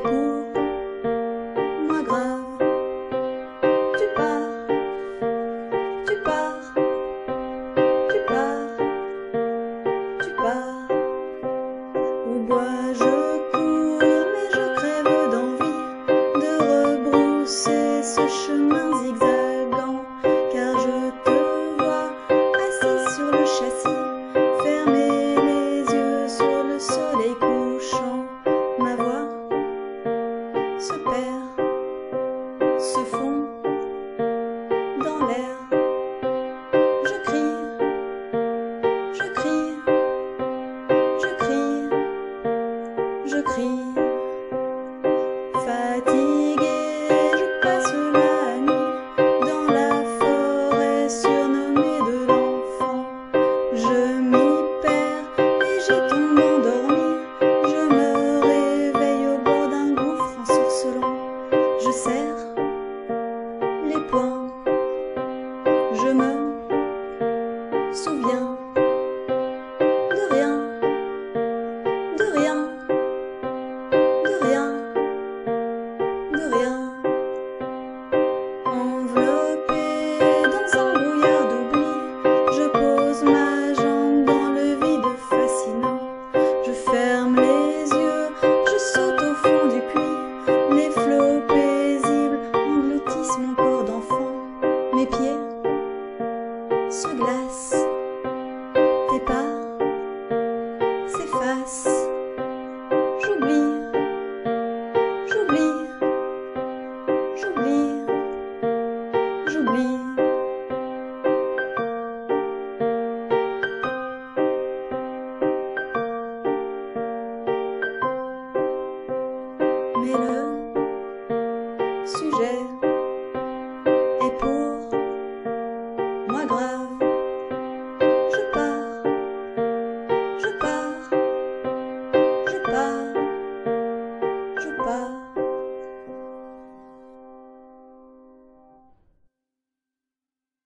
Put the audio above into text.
pour moi grave. Tu pars, tu pars, tu pars, tu pars. Au bois je cours, mais je crève d'envie de rebrousser ce chemin zigzagant, car je te vois assis sur le châssis. l'air Venus.